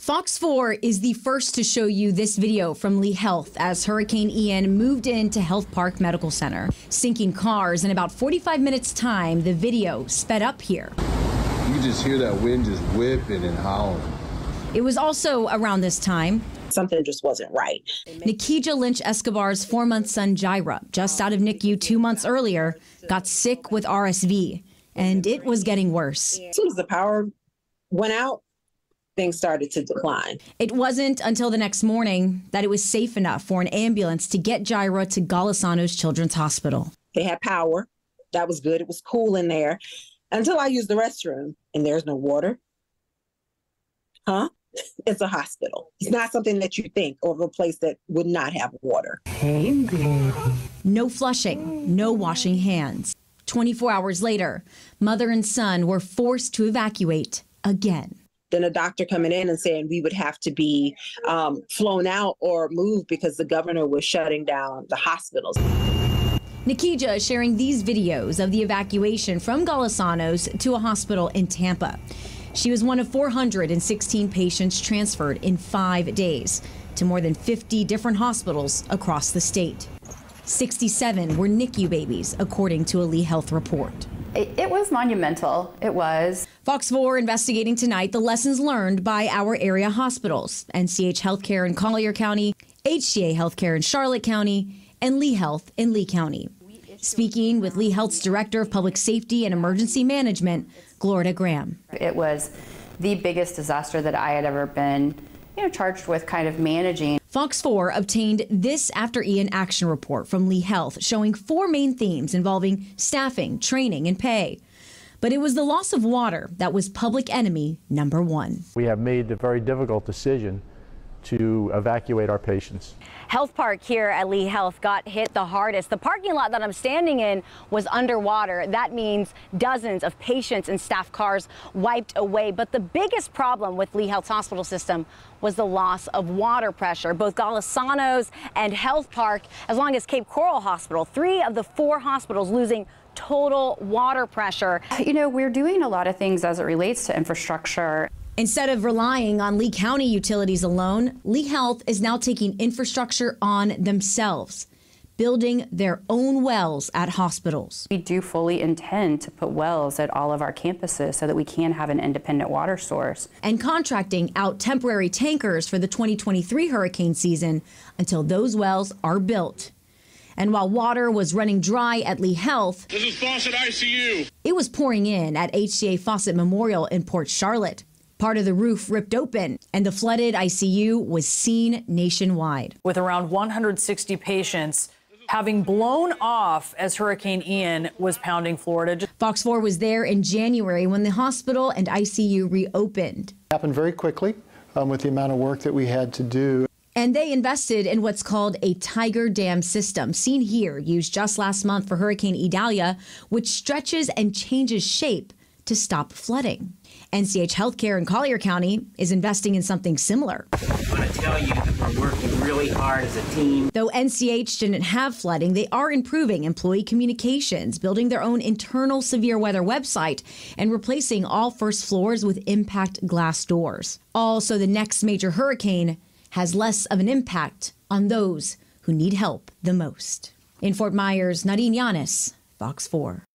Fox 4 is the first to show you this video from Lee Health as Hurricane Ian moved into Health Park Medical Center. Sinking cars in about 45 minutes time, the video sped up here. You just hear that wind just whipping and howling. It was also around this time something just wasn't right. Nikija Lynch Escobar's four month son, Jaira, just out of NICU two months earlier, got sick with RSV, and it was getting worse. As soon as the power went out, things started to decline. It wasn't until the next morning that it was safe enough for an ambulance to get Jaira to Golisano's Children's Hospital. They had power. That was good. It was cool in there until I used the restroom and there's no water. Huh? It's a hospital. It's not something that you think of a place that would not have water. Hey, baby. No flushing, no washing hands. 24 hours later, mother and son were forced to evacuate again then a doctor coming in and saying we would have to be um, flown out or moved because the governor was shutting down the hospitals. Nikija is sharing these videos of the evacuation from Golisano's to a hospital in Tampa. She was one of 416 patients transferred in five days to more than 50 different hospitals across the state. 67 were NICU babies, according to a Lee Health report. It, it, was monumental. It was. Fox 4 investigating tonight the lessons learned by our area hospitals NCH Healthcare in Collier County, HCA Healthcare in Charlotte County, and Lee Health in Lee County. Speaking with Lee Health's Director of Public Safety and Emergency Management, Gloria Graham. It was the biggest disaster that I had ever been you know, charged with kind of managing. Fox 4 obtained this after Ian action report from Lee Health showing four main themes involving staffing, training, and pay. But it was the loss of water that was public enemy number one. We have made the very difficult decision to evacuate our patients. Health Park here at Lee Health got hit the hardest. The parking lot that I'm standing in was underwater. That means dozens of patients and staff cars wiped away. But the biggest problem with Lee Health's hospital system was the loss of water pressure. Both Golisano's and Health Park, as long as Cape Coral Hospital, three of the four hospitals losing total water pressure. You know, we're doing a lot of things as it relates to infrastructure. Instead of relying on Lee County utilities alone, Lee Health is now taking infrastructure on themselves, building their own wells at hospitals. We do fully intend to put wells at all of our campuses so that we can have an independent water source. And contracting out temporary tankers for the 2023 hurricane season until those wells are built. And while water was running dry at Lee Health, this is Fawcett ICU. It was pouring in at HCA Fawcett Memorial in Port Charlotte. Part of the roof ripped open, and the flooded ICU was seen nationwide. With around 160 patients having blown off as Hurricane Ian was pounding Florida. Fox 4 was there in January when the hospital and ICU reopened. It happened very quickly um, with the amount of work that we had to do. And they invested in what's called a Tiger Dam system, seen here, used just last month for Hurricane Idalia, which stretches and changes shape to stop flooding. NCH Healthcare in Collier County is investing in something similar. I want to tell you that we're working really hard as a team. Though NCH didn't have flooding, they are improving employee communications, building their own internal severe weather website, and replacing all first floors with impact glass doors. Also, the next major hurricane has less of an impact on those who need help the most. In Fort Myers, Nadeen Yanes, Fox 4.